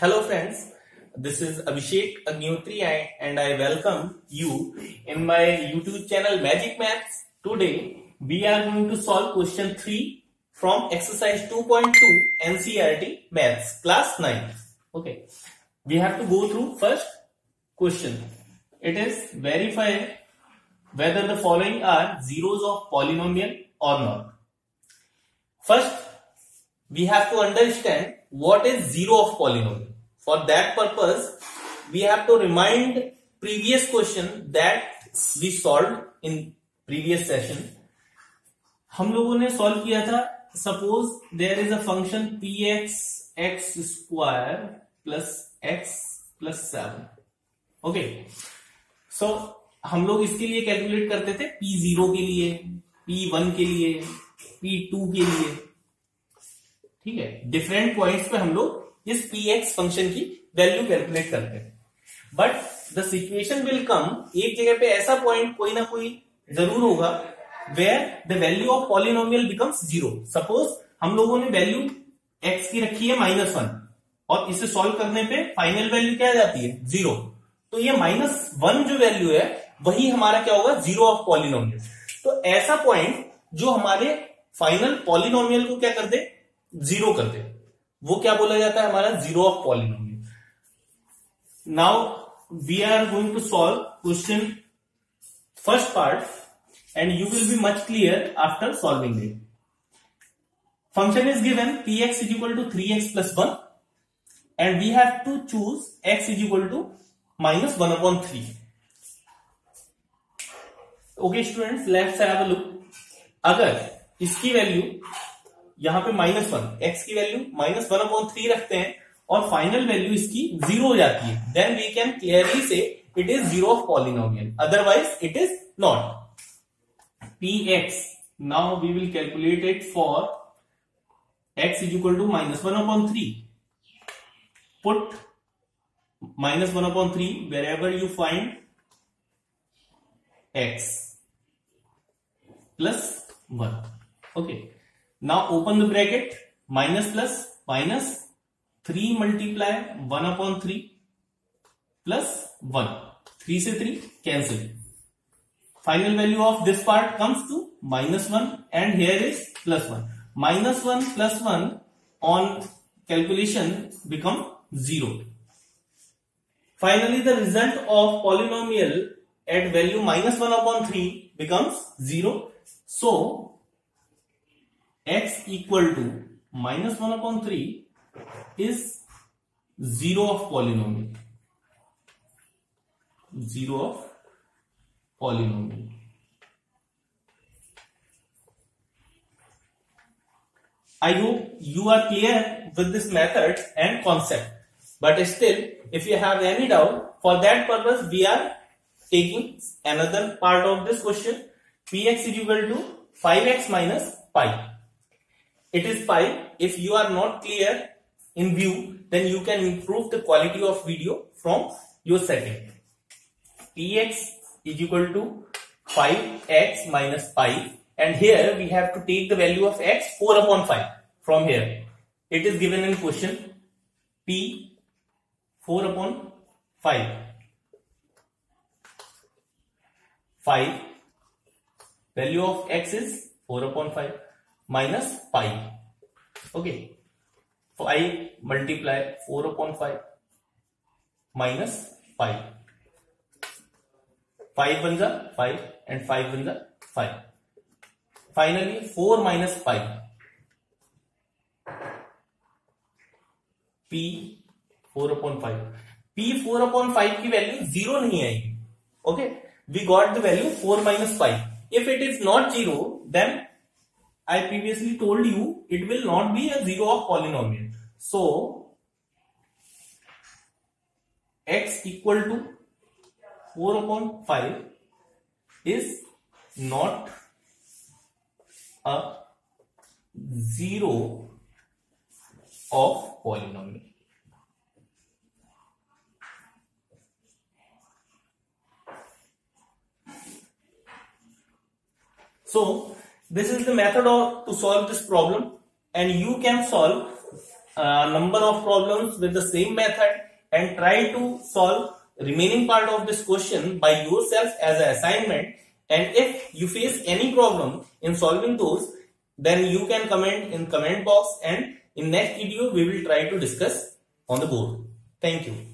Hello friends, this is Abhishek Agnotri and I welcome you in my YouTube channel Magic Maths. Today we are going to solve question 3 from exercise 2.2 NCERT Maths class 9. Okay, we have to go through first question. It is verify whether the following are zeros of polynomial or not. First, we have to understand what is zero of polynomial. For that purpose, we have to remind previous question that we solved in previous session. हम लोगों ने solve किया था suppose there is a function P X X square plus X plus seven okay so हम लोग इसके लिए calculate करते थे पी ज़ीरो के लिए पी वन के लिए पी टू के लिए ठीक है? डिफरेंट पॉइंट्स पे हम लोग इस पी एक्स फ़ंक्शन की वैल्यू कैलकुलेट करते हैं। But the situation will come एक जगह पे ऐसा पॉइंट कोई ना कोई ज़रूर होगा where the value of polynomial becomes zero suppose हम लोगों ने वैल्यू एक्स की रखी है माइनस वन और इसे सॉल्व करने पे फाइनल वैल्यू क्या आ जाती है? ज़ीरो तो ये माइनस वन जो वैल्यू है, वही हमारा क्या होगा? ज़ीरो ऑफ़ पॉलिनोमियल तो ऐसा पॉइंट जो हमारे फाइनल पॉलिनोमियल को क्या कर दे? ज़ीरो कर दे। वो क्या बोला जाता है? हमारा zero of polynomial now we are going to solve question first part and you will be much clear after solving it function is given P X is equal to three X plus one and we have to choose X is equal to minus one upon three okay student left से look अगर इसकी value यहाँ पे minus one x की value minus one upon three रखते हैं और final value इसकी ज़ीरो हो जाती है. Then we can clearly say it is zero of polynomial otherwise it is not P X now we will calculate it for X is equal to minus one upon three put minus one upon three wherever you find X plus one okay Now open the bracket minus plus minus 3 multiply 1 upon 3 plus 1. 3 से 3 cancel. Final value of this part comes to minus 1 and here is plus 1. Minus 1 plus 1 on calculation become 0. Finally the result of polynomial at value minus 1 upon 3 becomes 0. So x equal to minus 1 upon 3 is 0 of polynomial. 0 of polynomial. I hope you are clear with this method and concept. But still, if you have any doubt, for that purpose, we are taking another part of this question. Px is equal to 5x minus pi it is pi if you are not clear in view then you can improve the quality of video from your setting. Px is equal to 5x minus pi and here we have to take the value of x 4 upon 5 from here. It is given in question p 4 upon 5 5 value of x is 4 upon 5 minus five okay? Five multiply four upon five minus five five बन जा five and five बन जा five. Finally four minus five P four upon five P four upon five की value zero नहीं आई okay we got the value four minus five if it is not zero then I previously told you it will not be a zero of polynomial. So x equal to 4 upon 5 is not a zero of polynomial. So this is the method of to solve this problem. And you can solve a number of problems with the same method and try to solve remaining part of this question by yourself as an assignment. And if you face any problem in solving those then you can comment in comment box. And in next video we will try to discuss on the board. Thank you